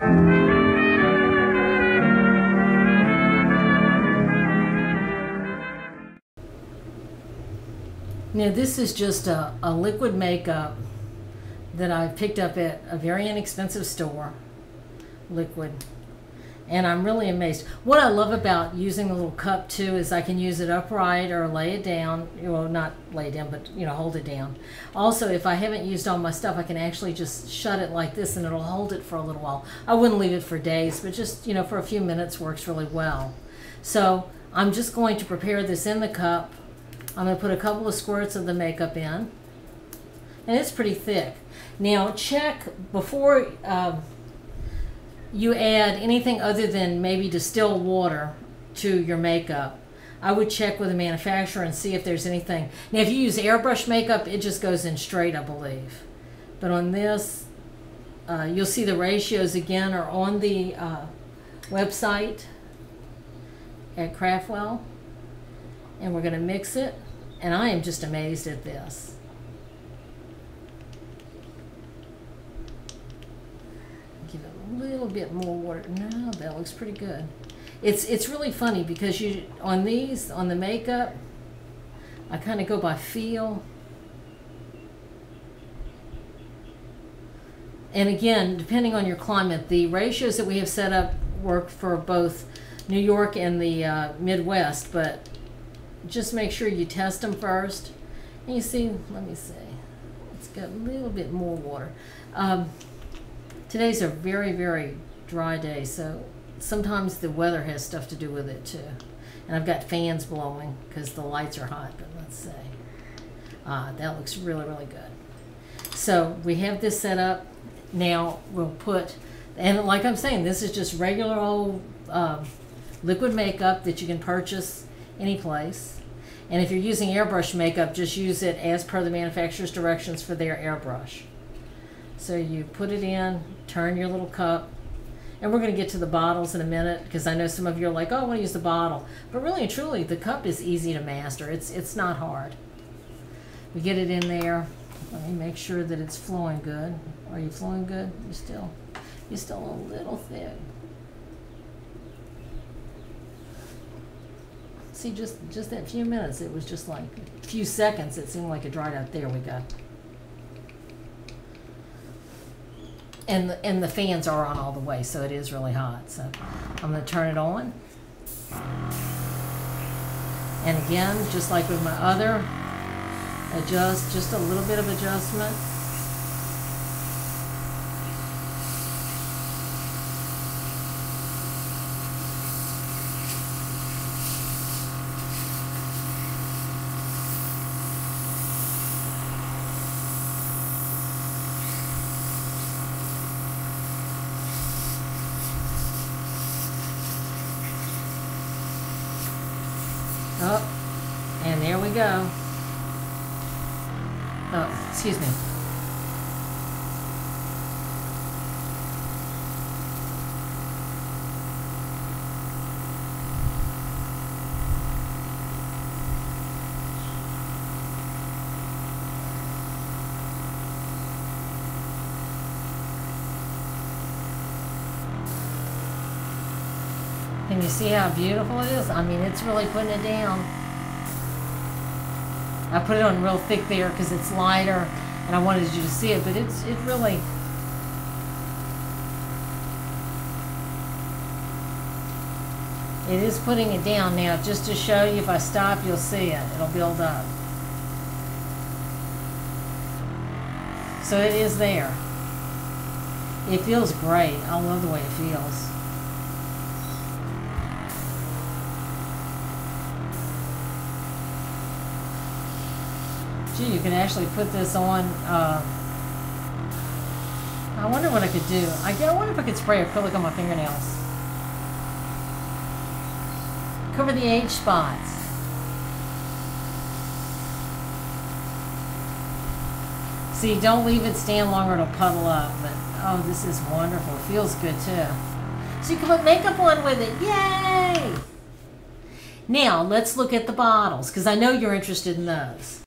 Now this is just a, a liquid makeup that I picked up at a very inexpensive store, liquid. And I'm really amazed. What I love about using the little cup too is I can use it upright or lay it down. Well, not lay it down, but you know, hold it down. Also, if I haven't used all my stuff, I can actually just shut it like this and it'll hold it for a little while. I wouldn't leave it for days, but just, you know, for a few minutes works really well. So I'm just going to prepare this in the cup I'm going to put a couple of squirts of the makeup in. And it's pretty thick. Now check before uh, you add anything other than maybe distilled water to your makeup. I would check with the manufacturer and see if there's anything. Now if you use airbrush makeup, it just goes in straight, I believe. But on this, uh, you'll see the ratios again are on the uh, website at Craftwell. And we're going to mix it. And I am just amazed at this. Give it a little bit more water. No, that looks pretty good. It's it's really funny because you on these on the makeup, I kind of go by feel. And again, depending on your climate, the ratios that we have set up work for both New York and the uh, Midwest, but just make sure you test them first. And you see, let me see, it's got a little bit more water. Um, today's a very, very dry day, so sometimes the weather has stuff to do with it too. And I've got fans blowing because the lights are hot, but let's see. Uh, that looks really, really good. So we have this set up. Now we'll put, and like I'm saying, this is just regular old um, liquid makeup that you can purchase any place. And if you're using airbrush makeup, just use it as per the manufacturer's directions for their airbrush. So you put it in, turn your little cup, and we're going to get to the bottles in a minute because I know some of you are like, oh, I want to use the bottle. But really and truly, the cup is easy to master. It's, it's not hard. We get it in there. Let me make sure that it's flowing good. Are you flowing good? You still, you're still a little thick. see, just just that few minutes, it was just like a few seconds. It seemed like it dried out. There we go. And the, and the fans are on all the way, so it is really hot. So I'm going to turn it on. And again, just like with my other, adjust just a little bit of adjustment. Oh, and there we go. Oh, excuse me. You see how beautiful it is? I mean, it's really putting it down. I put it on real thick there because it's lighter and I wanted you to see it, but it's it really It is putting it down now just to show you if I stop you'll see it. It'll build up. So it is there. It feels great. I love the way it feels. Gee, you can actually put this on. Uh, I wonder what I could do. I, I wonder if I could spray acrylic on my fingernails. Cover the age spots. See, don't leave it stand longer, it'll puddle up. But, oh, this is wonderful. It feels good, too. So you can put makeup on with it. Yay! Now, let's look at the bottles, because I know you're interested in those.